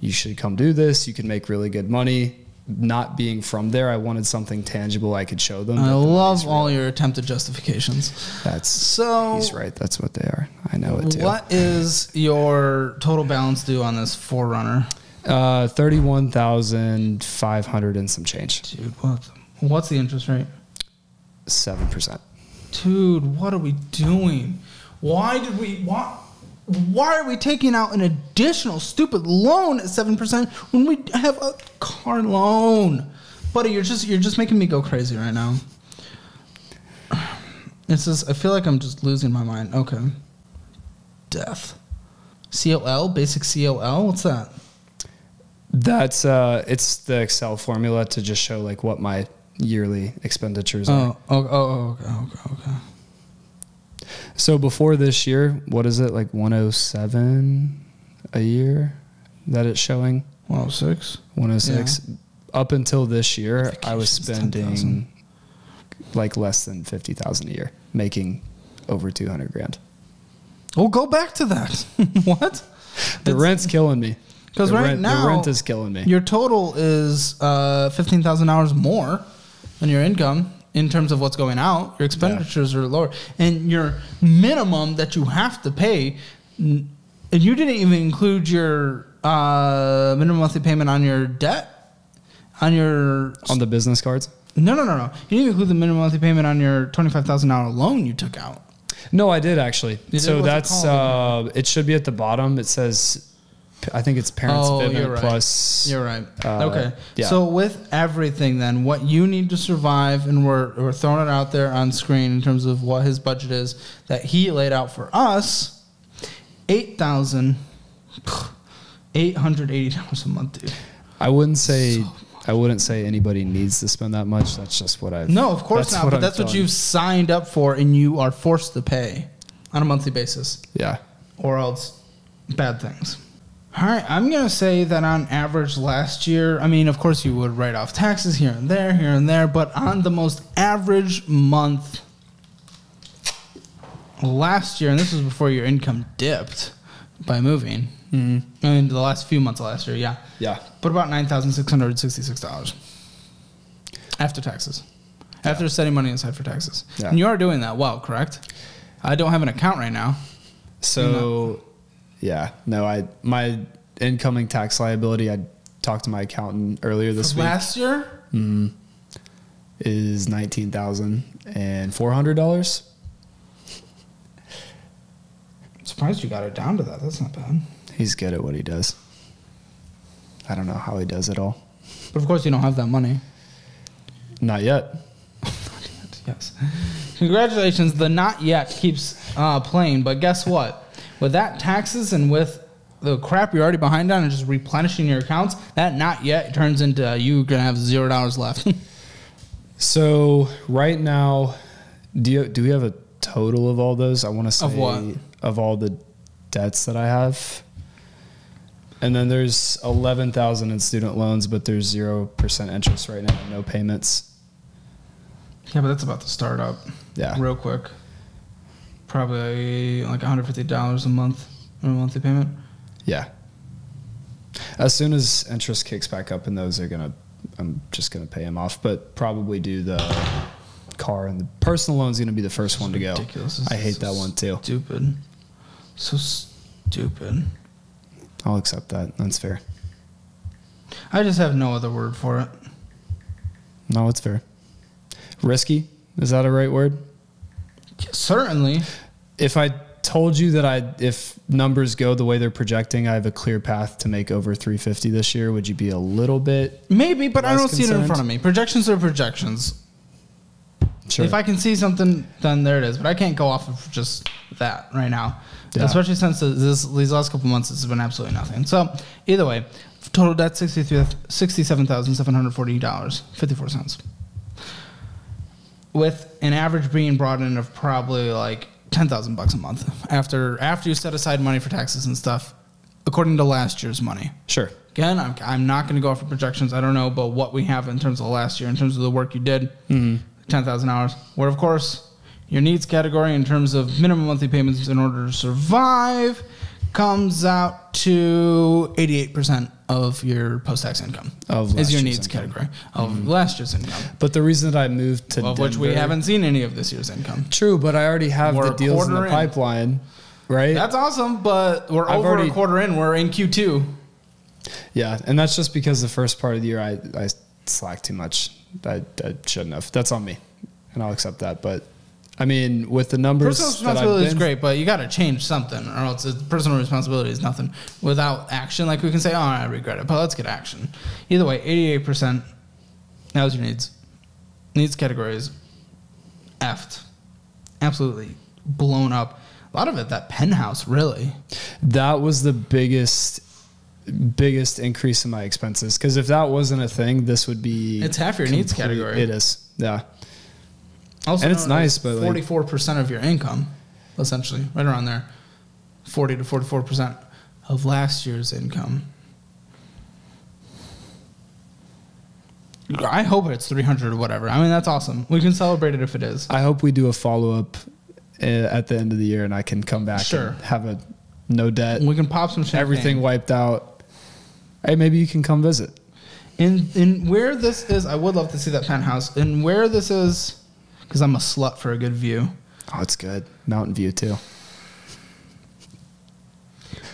you should come do this. You can make really good money." Not being from there, I wanted something tangible I could show them. I love all real. your attempted justifications. That's So- he's right. That's what they are. I know it too. What is your total balance due on this Forerunner? Uh, thirty-one thousand five hundred and some change. Dude, what? What's the interest rate? Seven percent. Dude, what are we doing? Why did we why why are we taking out an additional stupid loan at seven percent when we have a car loan? Buddy, you're just you're just making me go crazy right now. This is I feel like I'm just losing my mind. Okay. Death. COL, basic COL, what's that? That's uh, it's the Excel formula to just show like what my yearly expenditures are. Oh, oh, oh, okay, okay, okay. So before this year, what is it like 107 a year that it's showing? 106. 106. Up until this year, I was spending 10,000. like less than 50,000 a year, making over 200 grand. Well, go back to that. what? The It's- rent's killing me. Because right rent, now, the rent is killing me. Your total is uh, fifteen thousand dollars more than your income in terms of what's going out. Your expenditures are lower, and your minimum that you have to pay, and you didn't even include your uh, minimum monthly payment on your debt, on your on the business cards. no no no no. You didn't include the minimum monthly payment on your twenty five thousand dollar loan you took out. No, I did actually. did? So it that's called uh, it should be at the bottom. It says, I think it's parents' Oh, Vivint you're right. plus. You're right. Uh, okay. yeah. So with everything, then what you need to survive, and we're we're throwing it out there on screen in terms of what his budget is that he laid out for us, eight thousand eight hundred eighty dollars a month, dude. I wouldn't say I wouldn't say anybody needs to spend that much. That's just what I've. No, of course not. But I've that's what done. you've signed up for, and you are forced to pay on a monthly basis, Yeah. or else bad things. All right, I'm gonna say that on average last year, I mean, of course you would write off taxes here and there, here and there, but on the most average month last year, and this was before your income dipped by moving. Mm-hmm. I mean, the last few months of last year, yeah, Yeah. but about nine thousand six hundred sixty-six dollars after taxes, after setting money aside for taxes. Yeah. And you are doing that well, correct? I don't have an account right now. So, yeah. No, I my incoming tax liability. I talked to my accountant earlier this week. last year. Is nineteen thousand and four hundred dollars. Surprised you got it down to that. That's not bad. He's good at what he does. I don't know how he does it all. But of course, you don't have that money. Not yet. Yes. Congratulations. The not yet keeps uh, playing, but guess what? With that taxes and with the crap you're already behind on and just replenishing your accounts, that not yet turns into uh, you gonna have zero dollars left. So right now, do you, do we have a total of all those? I want to say Of what? of all the debts that I have. And then there's eleven thousand in student loans, but there's zero percent interest right now, no payments. yeah, but that's about to start up. Yeah. Real quick. Probably like $150 a month in a monthly payment. Yeah. As soon as interest kicks back up in those, are gonna. I'm just gonna pay them off, but probably do the car and the personal loan's is gonna be the first one to go. Ridiculous. This I hate so that one too. Stupid. So stupid. I'll accept that. That's fair. I just have no other word for it. No, it's fair. Risky is that a right word? Certainly. If I told you that I, if numbers go the way they're projecting, I have a clear path to make over 350 this year, would you be a little bit? Maybe, but I don't concerned? see it in front of me. Projections are projections. Sure. If I can see something, then there it is. But I can't go off of just that right now, yeah. especially since this, these last couple months this has been absolutely nothing. So either way, total debt $67,740.54. With an average being brought in of probably like ten thousand bucks a month after after you set aside money for taxes and stuff, according to last year's money. Sure. Again, I'm, I'm not going to go off for projections. I don't know but what we have in terms of last year, in terms of the work you did, Mm-hmm. 10,000 hours. Where, of course, your needs category in terms of minimum monthly payments in order to survive comes out to 88% of your post tax income. Of is your needs income. category of mm-hmm. last year's income, But the reason that I moved to of which we haven't seen any of this year's income. True, but I already have We're the deals in the in. pipeline, right? That's awesome, but we're I've over already- a quarter in. We're in Q2. yeah, and that's just because the first part of the year I, I slacked too much. I, I shouldn't have. That's on me, and I'll accept that. But I mean, with the numbers Personal responsibility is great, but you got to change something, or else it's, personal responsibility is nothing without action. Like we can say, "Oh, I regret it," but let's get action. Either way, eighty-eight percent. How's your needs? Needs categories. Effed. Absolutely blown up. A lot of it that penthouse, really. that was the biggest biggest increase in my expenses because if that wasn't a thing, this would be It's half your needs category. It is, yeah. Also, And it's nice, but, like- forty-four percent of your income, essentially, right around there, forty to forty-four percent of last year's income. I hope it's three hundred or whatever. I mean, that's awesome. We can celebrate it if it is. I hope we do a follow up eh, at the end of the year, and I can come back Sure. and have a no debt, We can pop some champagne. everything wiped out. Hey, maybe you can come visit. In in where this is, I would love to see that penthouse. And where this is, because I'm a slut for a good view. Oh, it's good. Mountain View too.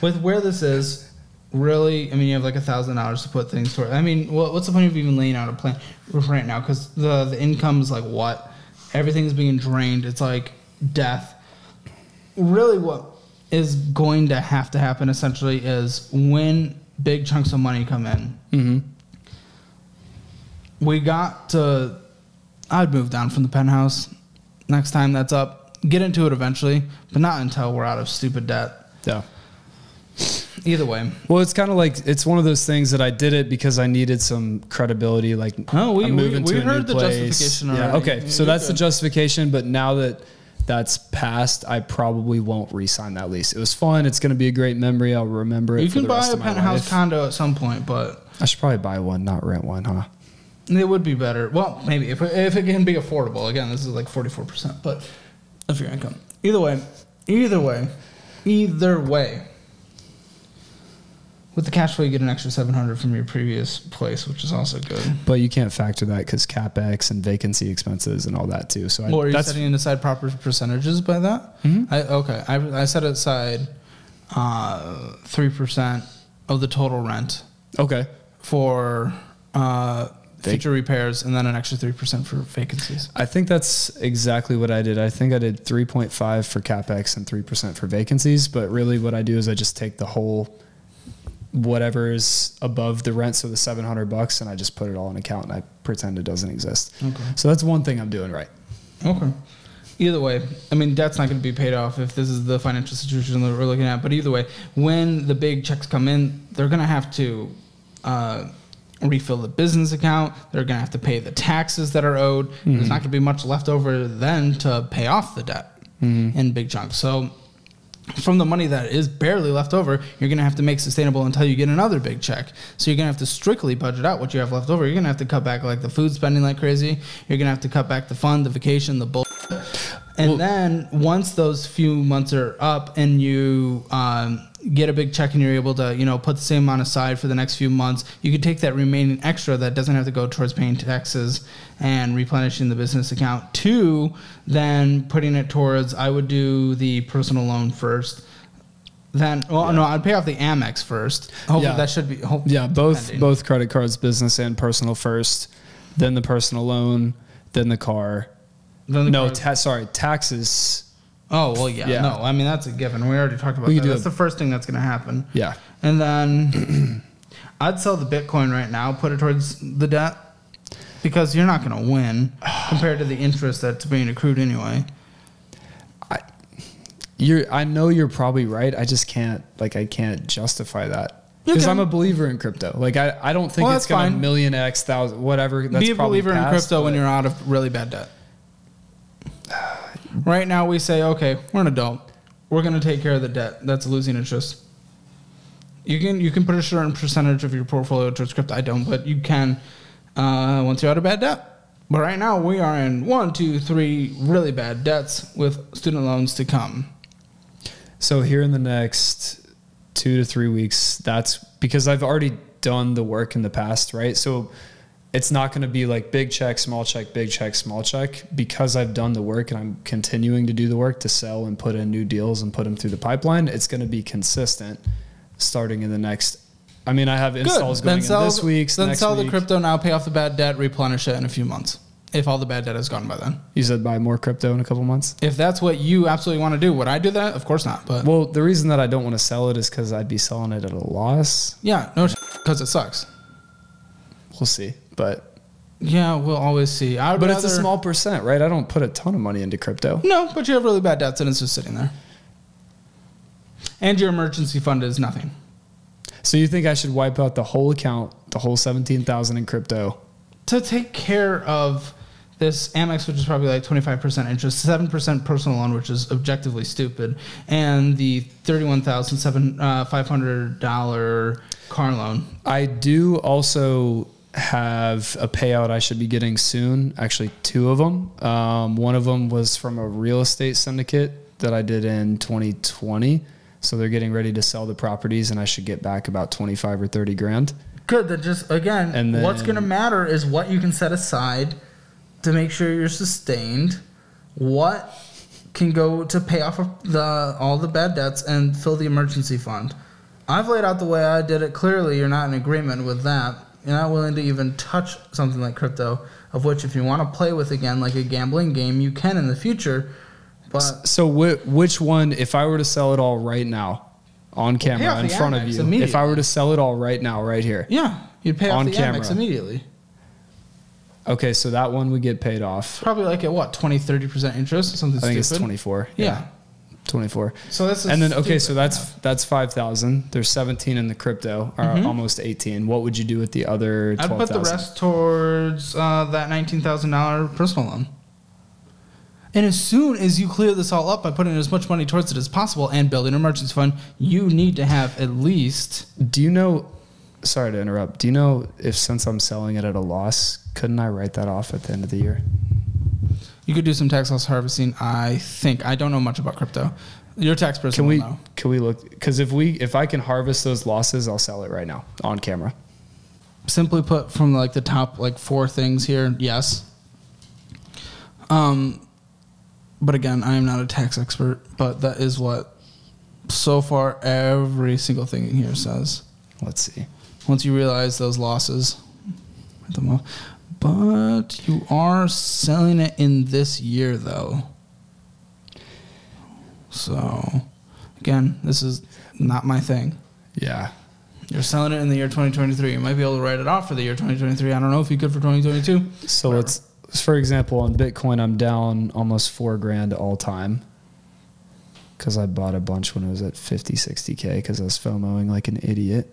With where this is, really, I mean, you have like a thousand dollars to put things toward. I mean, what, what's the point of even laying out a plan right now? Because the the income is like what, everything's being drained. It's like death. Really, what is going to have to happen essentially is when big chunks of money come in. Mm-hmm. We got to. I'd move down from the penthouse next time that's up. Get into it eventually, but not until we're out of stupid debt. Yeah. Either way. Well, it's kind of like it's one of those things that I did it because I needed some credibility. Like, Oh, we- I'm we- moving we to a heard new the place. justification Yeah. already. Okay. So that's the justification. But now that that's passed, I probably won't re-sign that lease. It was fun. It's going to be a great memory. I'll remember it. You for can the buy rest a penthouse life. condo at some point, but I should probably buy one, not rent one, huh? It would be better. Well, maybe if, if it can be affordable. Again, this is like forty four percent, but of your income. Either way, either way, either way. With the cash flow, you get an extra seven hundred from your previous place, which is also good. But you can't factor that because capex and vacancy expenses and all that too. So I, Well, are you setting aside proper percentages by that? Mhm. I, okay, I, I set aside uh, three percent of the total rent okay. for uh, future repairs, and then an extra three percent for vacancies. I think that's exactly what I did. I think I did 3.5 for capex and 3% for vacancies. But really, what I do is I just take the whole whatever is above the rent, so the 700 bucks, and I just put it all in account and I pretend it doesn't exist. Okay. So that's one thing I'm doing right. Okay. Either way, I mean, debt's not going to be paid off if this is the financial situation that we're looking at. But either way, when the big checks come in, they're going to have to uh, refill the business account. They're going to have to pay the taxes that are owed. There's not going to be much left over then to pay off the debt in big chunks. So, from the money that is barely left over, you're going to have to make sustainable until you get another big check. So you're going to have to strictly budget out what you have left over. You're going to have to cut back like the food spending like crazy. You're going to have to cut back the fun, the vacation, the bull. And Well- then once those few months are up and you um, get a big check and you're able to, you know, put the same amount aside for the next few months, you can take that remaining extra that doesn't have to go towards paying taxes and replenishing the business account to then putting it towards, I would do the personal loan first. Then, well, no, I'd pay off the Amex first. Hopefully Yeah. that should be. Yeah, both depending. both credit cards, business and personal first, then the personal loan, then the car. Then the no, card- ta- sorry, taxes. Oh well, yeah, Yeah. No, I mean that's a given. We already talked about We that. That's a- the first thing that's going to happen. Yeah. And then I'd sell the Bitcoin right now, put it towards the debt. because you're not going to win compared to the interest that's being accrued anyway. I, You're, I know you're probably right. I just can't, like, I can't justify that because. I'm a believer in crypto. Like, I, I don't think Well, it's going to million X thousand, whatever. That's Be a believer in crypto when you're out of really bad debt. Right now, we say, okay, we're an adult. We're going to take care of the debt that's losing interest. You can you can put a certain percentage of your portfolio towards crypto. I don't, but you can uh, once you're out of bad debt. But right now, we are in one, two, three really bad debts with student loans to come. So here in the next two to three weeks, that's because I've already done the work in the past, right? So it's not going to be like big check, small check, big check, small check because I've done the work and I'm continuing to do the work to sell and put in new deals and put them through the pipeline. It's going to be consistent starting in the next. I mean, I have installs going in this week's. Then sell week. the crypto now, pay off the bad debt, replenish it in a few months. If all the bad debt is gone by then. You said buy more crypto in a couple months. If that's what you absolutely want to do, would I do that? Of course not. But Well, the reason that I don't want to sell it is because I'd be selling it at a loss. yeah, no, because it sucks. We'll see, but Yeah, we'll always see. I would but it's a small percent, right? I don't put a ton of money into crypto. No, but you have really bad debts and it's just sitting there. And your emergency fund is nothing. So you think I should wipe out the whole account, the whole seventeen thousand in crypto? To take care of this Amex, which is probably like 25% interest, 7% personal loan, which is objectively stupid, and the $31,500 uh, car loan. I do also have a payout I should be getting soon. Actually, two of them. Um, one of them was from a real estate syndicate that I did in 2020. So they're getting ready to sell the properties, and I should get back about 25 or 30 grand. Good. That just again, And what's going to matter is what you can set aside to make sure you're sustained. What can go to pay off of the all the bad debts and fill the emergency fund. I've laid out the way I did it. Clearly, you're not in agreement with that. You're not willing to even touch something like crypto, of which, if you want to play with again like a gambling game, you can in the future. But So whi- which one, if I were to sell it all right now, on camera off in front of you, if I were to sell it all right now, right here, yeah, you'd pay off On the camera. Amex immediately. okay, so that one would get paid off. Probably like at what 20, 30 percent interest, something I think stupid. it's 24. Yeah. 24. So that's a and then okay, so that's math. that's 5,000. There's 17 in the crypto, or almost 18. What would you do with the other Mm-hmm. I'd put the 12,000? rest towards uh, that nineteen thousand dollar personal loan. And as soon as you clear this all up by putting as much money towards it as possible and building an emergency fund, you need to have at least Do you know sorry to interrupt. Do you know if since I'm selling it at a loss, couldn't I write that off at the end of the year? You could do some tax loss harvesting. I think I don't know much about crypto. Your tax person Can we know. can we look cuz if we if I can harvest those losses, I'll sell it right now on camera. Simply put, from like the top like four things here, yes. Um, but again, I am not a tax expert, but that is what so far every single thing in here says. Let's see. Once you realize those losses, at the mo- but you are selling it in this year though. So, again, this is not my thing. Yeah. You're selling it in the year 2023. You might be able to write it off for the year 2023. I don't know if you could for 2022. So let's, for example, on Bitcoin, I'm down almost four grand all time because I bought a bunch when it was at 50, 60K because I was FOMOing like an idiot.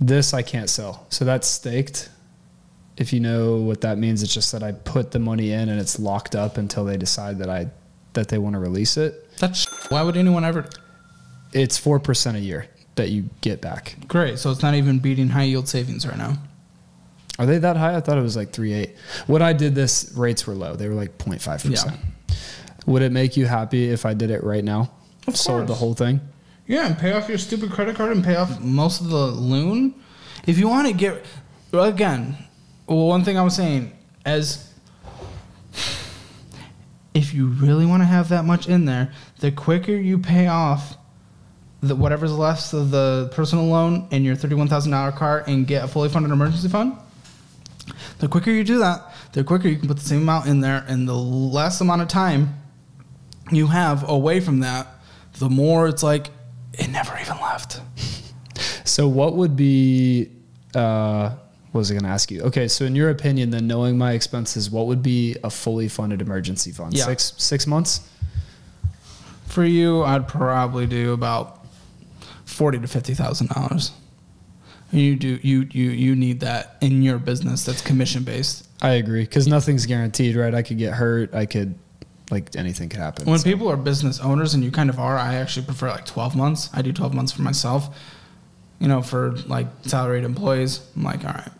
This I can't sell. So that's staked. If you know what that means, it's just that I put the money in and it's locked up until they decide that I that they want to release it. That's why would anyone ever? It's four percent a year that you get back. Great. So it's not even beating high yield savings right now. Are they that high? I thought it was like three eight. When I did this, rates were low. They were like 05 percent. Would it make you happy if I did it right now? Of Sold the whole thing. Yeah, and pay off your stupid credit card and pay off most of the loan. If you want to get, again, well, one thing I was saying as if you really want to have that much in there, the quicker you pay off the whatever's left of the personal loan and your thirty-one thousand dollar car and get a fully funded emergency fund, the quicker you do that, the quicker you can put the same amount in there, and the less amount of time you have away from that, the more it's like it never even left. So what would be uh, what was I going to ask you? Okay, so in your opinion, then knowing my expenses, what would be a fully funded emergency fund? Yeah. Six six months. For you, I'd probably do about forty to fifty thousand dollars. You do you you you need that in your business that's commission based. I agree because nothing's guaranteed, right? I could get hurt. I could, like anything could happen. When so- people are business owners, and you kind of are, I actually prefer like twelve months. I do twelve months for myself. You know, for like salaried employees, I'm like, all right,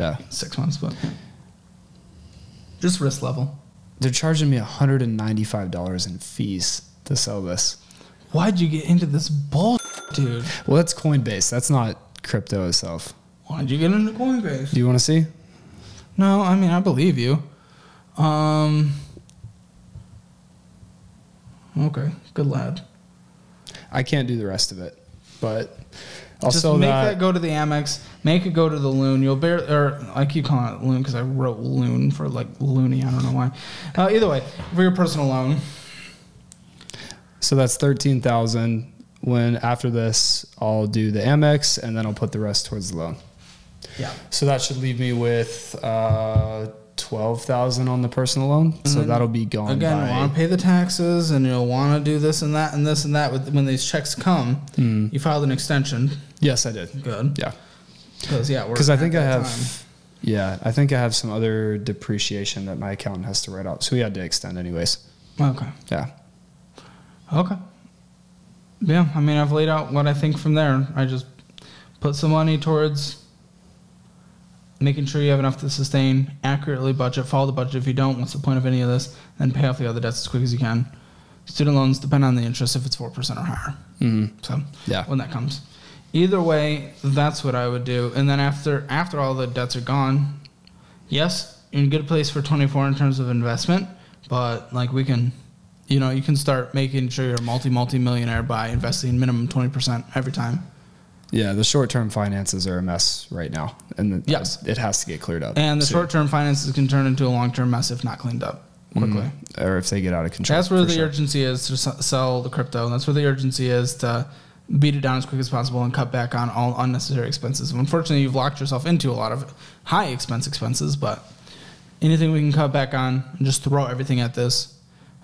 yeah, six months, but just risk level. they're charging me hundred and ninety five dollars in fees to sell this. Why'd you get into this bull, dude? Well, that's Coinbase. That's not crypto itself. Why'd you get into Coinbase? Do you want to see? No, I mean I believe you. Um. Okay, good lad. I can't do the rest of it, but I'll Just make that. that. go to the Amex. Make it go to the Loon. You'll bear, or I keep calling it Loon because I wrote Loon for like loony. I don't know why. Uh, either way, for your personal loan, So that's thirteen thousand. When after this, I'll do the Amex, and then I'll put the rest towards the loan. yeah. So that should leave me with uh, twelve thousand on the personal loan. So then that'll be gone Again, by. want to pay the taxes, and you'll want to do this and that and this and that. With when these checks come, Hmm. you filed an extension. yes, I did. Good, Yeah, because yeah, because I think I have. time. Yeah, I think I have some other depreciation that my accountant has to write out. So we had to extend anyways. Okay. Yeah. Okay. Yeah, I mean, I've laid out what I think from there. I just put some money towards making sure you have enough to sustain, accurately budget, follow the budget. If you don't, what's the point of any of this? Then pay off the other debts as quick as you can. Student loans depend on the interest if it's 4% or higher. hmm So, Yeah. when that comes. Either way, that's what I would do. And then after after all the debts are gone, yes, you're in a good place for 24 in terms of investment, but like we can, you know, you can start making sure you're a multi multi millionaire by investing minimum 20% every time. Yeah, the short-term finances are a mess right now, and Yes. it has to get cleared up. And the soon. short term finances can turn into a long term mess if not cleaned up quickly. Mhm. or if they get out of control. That's where the sure. urgency is to sell the crypto. And that's where the urgency is to beat it down as quick as possible and cut back on all unnecessary expenses. Unfortunately, you've locked yourself into a lot of high expense expenses, but anything we can cut back on and just throw everything at this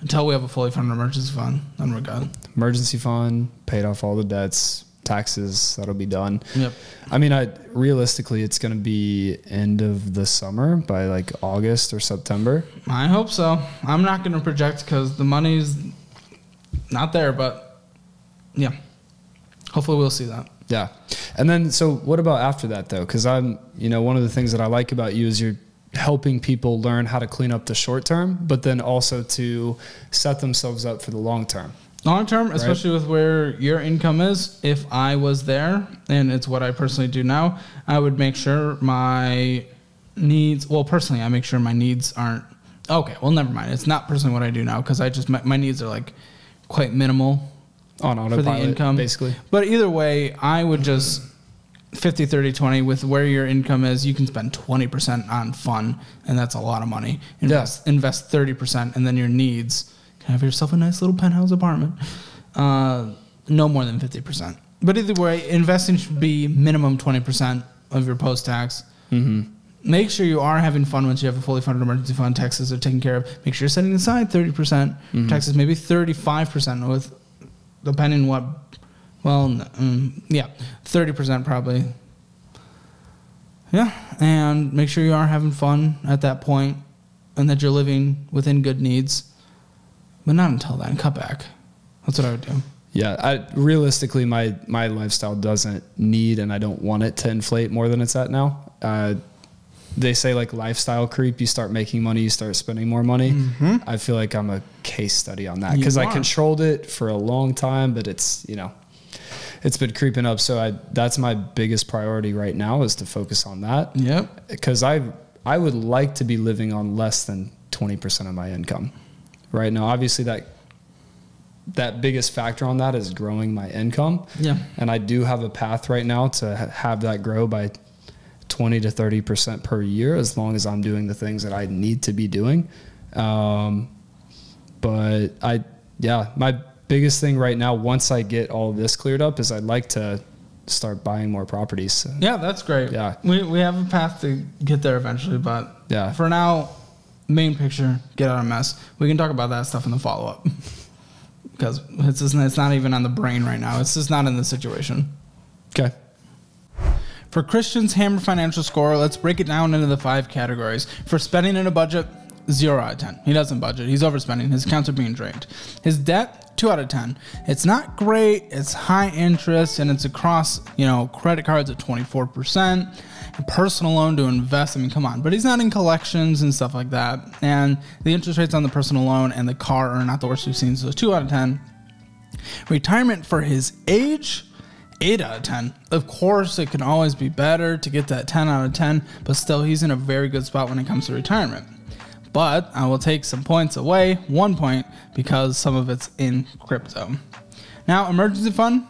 until we have a fully funded emergency fund, then we're good. emergency fund, paid off all the debts, taxes, that'll be done. Yep. I mean, I realistically, it's going to be end of the summer by like August or September. I hope so. I'm not going to project because the money's not there, but yeah. Hopefully, we'll see that. Yeah. And then, so what about after that though? Because I'm, you know, one of the things that I like about you is you're helping people learn how to clean up the short term, but then also to set themselves up for the long term. Long term, especially with where your income is, if I was there, and it's what I personally do now, I would make sure my needs. Well, personally, I make sure my needs aren't. Okay, well, never mind. It's not personally what I do now because I just my, my needs are like quite minimal On for the autopilot, income. basically. But either way, I would just 50, 30, 20 with where your income is, you can spend 20% on fun, and that's a lot of money. Invest, invest 30%, and then your needs have yourself a nice little penthouse apartment. Uh, no more than 50%. But either way, investing should be minimum 20% of your post tax. hmm Make sure you are having fun once you have a fully funded emergency fund. Taxes are taken care of. Make sure you're setting aside 30%. percent Mhm. Taxes maybe 35% with, depending what, well, mm, yeah, 30% probably. Yeah, and make sure you are having fun at that point and that you're living within good needs. But not until then. Cut back. That's what I would do. Yeah, I, realistically, my my lifestyle doesn't need, and I don't want it to inflate more than it's at now. Uh, they say like lifestyle creep. You start making money, you start spending more money. Mhm. I feel like I'm a case study on that because I controlled it for a long time, but it's you know, it's been creeping up. So I that's my biggest priority right now is to focus on that Yep. because I I would like to be living on less than twenty percent of my income. Right now, obviously that that biggest factor on that is growing my income, Yeah. and I do have a path right now to have that grow by twenty to thirty percent per year, as long as I'm doing the things that I need to be doing. Um, but I, yeah, my biggest thing right now, once I get all this cleared up, is I'd like to start buying more properties. So, Yeah, that's great. Yeah. We, we have a path to get there eventually, but Yeah. for now, main picture, get out of mess. We can talk about that stuff in the follow up. because it's, just, it's not even on the brain right now. It's just not in the situation. Okay. For Christian's Hammer financial score, let's break it down into the five categories. For spending in a budget, 0 out of 10. He doesn't budget. He's overspending. His accounts are being drained. His debt, 2 out of 10. It's not great. It's high interest and it's across, you know, credit cards at 24%, a personal loan to invest. I mean, come on. But he's not in collections and stuff like that. And the interest rates on the personal loan and the car are not the worst we've seen. So 2 out of 10. Retirement for his age, 8 out of 10. Of course, it can always be better to get that 10 out of 10, but still, he's in a very good spot when it comes to retirement. But I will take some points away, one point, because some of it's in crypto. Now, emergency fund,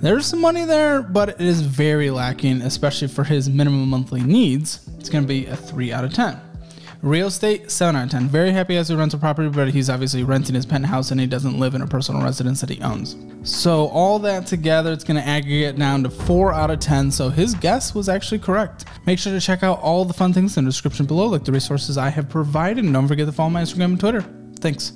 there's some money there, but it is very lacking, especially for his minimum monthly needs. It's going to be a 3 out of 10. Real estate, 7 out of 10. Very happy as a rental property, but he's obviously renting his penthouse and he doesn't live in a personal residence that he owns. So, all that together, it's going to aggregate down to 4 out of 10. So, his guess was actually correct. Make sure to check out all the fun things in the description below, like the resources I have provided. And don't forget to follow my Instagram and Twitter. Thanks.